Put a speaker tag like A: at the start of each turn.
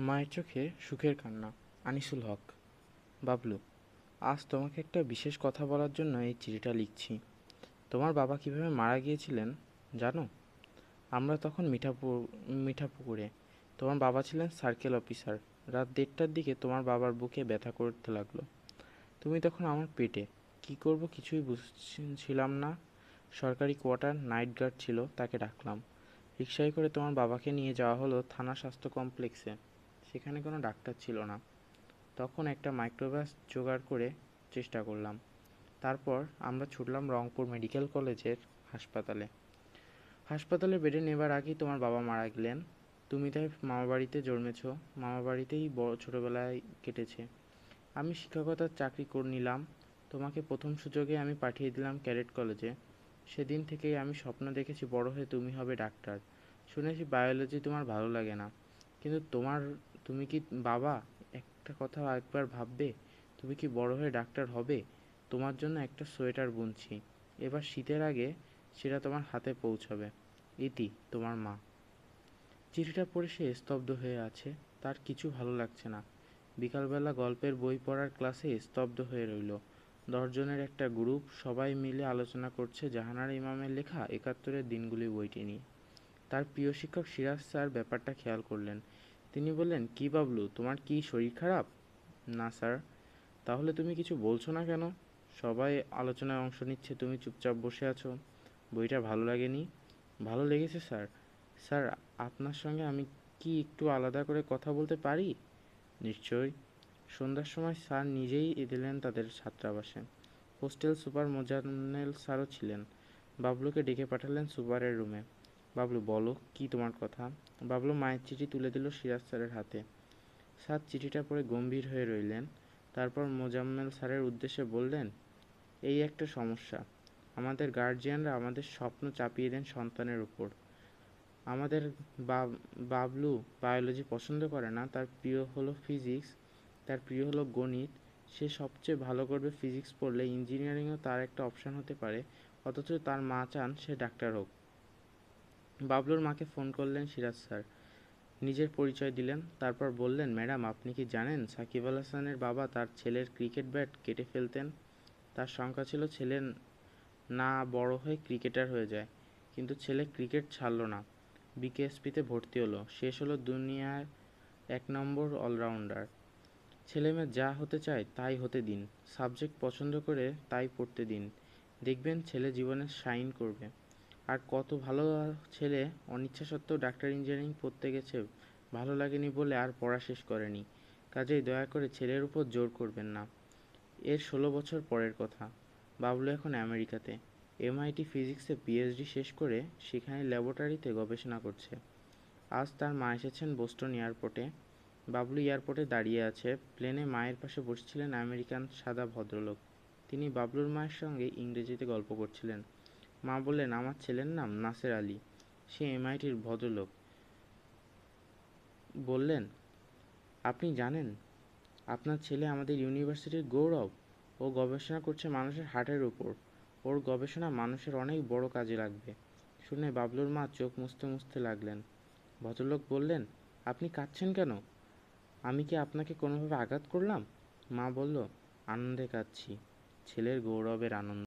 A: মায়ের চোখে সুখের কান্না। আনিসুল হক। বাবলু, আজ তোমাকে একটা বিশেষ কথা বলার জন্য এই চিঠিটা লিখছি। তোমার বাবা কীভাবে মারা গিয়েছিলেন জানো? আমরা তখন মিঠাপুর, মিঠাপুকুরে। তোমার বাবা ছিলেন সার্কেল অফিসার। রাত দেড়টার দিকে তোমার বাবার বুকে ব্যথা করতে লাগল। তুমি তখন আমার পেটে। কি করব কিছুই বুঝছিলাম না। সরকারি কোয়ার্টার নাইট গার্ড ছিল, তাকে ডাকলাম। রিক্সায় করে তোমার বাবাকে নিয়ে যাওয়া হলো থানা স্বাস্থ্য কমপ্লেক্সে। সেখানে কোনো ডাক্তার ছিল না। তখন একটা মাইক্রোবাস জোগাড় করে চেষ্টা করলাম। তারপর আমরা ছুটলাম রংপুর মেডিকেল কলেজের হাসপাতালে। হাসপাতালে বেডে নেবার আগেই তোমার বাবা মারা গেলেন। তুমি তাই মামাবাড়িতে জন্মেছ। মামাবাড়িতেই বড় ছোটোবেলায় কেটেছে। আমি শিক্ষকতার চাকরি করে নিলাম। তোমাকে প্রথম সুযোগে আমি পাঠিয়ে দিলাম ক্যাডেট কলেজে। সেদিন থেকেই আমি স্বপ্ন দেখেছি বড় হয়ে তুমি হবে ডাক্তার। শুনেছি বায়োলজি তোমার ভালো লাগে না। কিন্তু তোমার তুমি কি বাবা একটা কথা একবার ভাববে? তুমি কি বড় হয়ে ডাক্তার হবে? তোমার জন্য একটা সোয়েটার বুনছি। এবার শীতের আগে সেটা তোমার হাতে পৌঁছাবে। ইতি, তোমার মা। চিঠিটা পড়ে সে স্তব্ধ হয়ে আছে। তার কিছু ভালো লাগছে না। বিকালবেলা গল্পের বই পড়ার ক্লাসে স্তব্ধ হয়ে রইল। দশজনের একটা গ্রুপ সবাই মিলে আলোচনা করছে জাহানারা ইমামের লেখা একাত্তরের দিনগুলি বইটি নিয়ে। তার প্রিয় শিক্ষক সিরাজ স্যার ব্যাপারটা খেয়াল করলেন। তিনি বললেন, কি বাবলু, তোমার কি শরীর খারাপ? না, স্যার। তাহলে তুমি কিছু বলছো না কেন? সবাই আলোচনায় অংশ নিচ্ছে, তুমি চুপচাপ বসে আছো। বইটা ভালো লাগেনি? ভালো লেগেছে, স্যার। স্যার, আপনার সঙ্গে আমি কি একটু আলাদা করে কথা বলতে পারি? নিশ্চয়ই। সন্ধ্যার সময় স্যার নিজেই দিলেন তাদের ছাত্রাবাসে। হোস্টেল সুপার মোজান্নেল স্যারও ছিলেন। বাবলুকে ডেকে পাঠালেন সুপারের রুমে। বাবলু, বলো কি তোমার কথা? বাবলু মায়ের চিঠি তুলে দিল সিরাজ স্যারের হাতে। স্যার চিঠিটা পড়ে গম্ভীর হয়ে রইলেন। তারপর মোজাম্মেল স্যারের উদ্দেশ্যে বললেন, এই একটা সমস্যা। আমাদের গার্জিয়ানরা আমাদের স্বপ্ন চাপিয়ে দেন সন্তানের উপর। আমাদের বাবলু বায়োলজি পছন্দ করে না, তার প্রিয় হলো ফিজিক্স তার প্রিয় হলো গণিত। সে সবচেয়ে ভালো করবে ফিজিক্স পড়লে ইঞ্জিনিয়ারিংও তার একটা অপশান হতে পারে। অথচ তার মা চান সে ডাক্তার হোক। বাবলুর মাকে ফোন করলেন সিরাজ স্যার। নিজের পরিচয় দিলেন, তারপর বললেন, ম্যাডাম, আপনি কি জানেন সাকিব আল হাসানের বাবা তার ছেলের ক্রিকেট ব্যাট কেটে ফেলতেন? তার সংখ্যা ছিল ছেলে না বড় হয়ে ক্রিকেটার হয়ে যায়। কিন্তু ছেলে ক্রিকেট ছাড়ল না। বিকেএসপিতে ভর্তি হলো। শেষ হলো দুনিয়ার এক নম্বর অলরাউন্ডার। ছেলে মেয়ে যা হতে চায় তাই হতে দিন। সাবজেক্ট পছন্দ করে তাই পড়তে দিন। দেখবেন ছেলে জীবনে শাইন করবে। আর কত ভালো ছেলে অনিচ্ছা সত্ত্বেও ডাক্তার ইঞ্জিনিয়ারিং পড়তে গেছে, ভালো লাগেনি বলে আর পড়া শেষ করেনি। কাজেই দয়া করে ছেলের উপর জোর করবেন না। এর ষোলো বছর পরের কথা। বাবলু এখন আমেরিকাতে। এমআইটি ফিজিক্সে পিএইচডি শেষ করে সেখানে ল্যাবরেটরিতে গবেষণা করছে। আজ তার মা এসেছেন বোস্টন এয়ারপোর্টে। বাবলু এয়ারপোর্টে দাঁড়িয়ে আছে। প্লেনে মায়ের পাশে বসছিলেন আমেরিকান সাদা ভদ্রলোক। তিনি বাবলুর মায়ের সঙ্গে ইংরেজিতে গল্প করছিলেন। মা বললেন, আমার ছেলের নাম নাসের আলী। সে এমআইটির ভদ্রলোক। বললেন, আপনি জানেন, আপনার ছেলে আমাদের ইউনিভার্সিটির গৌরব। ও গবেষণা করছে মানুষের হার্টের উপর। ওর গবেষণা মানুষের অনেক বড় কাজে লাগবে। শুনে বাবলুর মা চোখ মুছতে মুছতে লাগলেন। ভদ্রলোক বললেন, আপনি কাঁদছেন কেন? আমি কি আপনাকে কোনোভাবে আঘাত করলাম? মা বলল, আনন্দে কাঁদছি। ছেলের গৌরবের আনন্দ।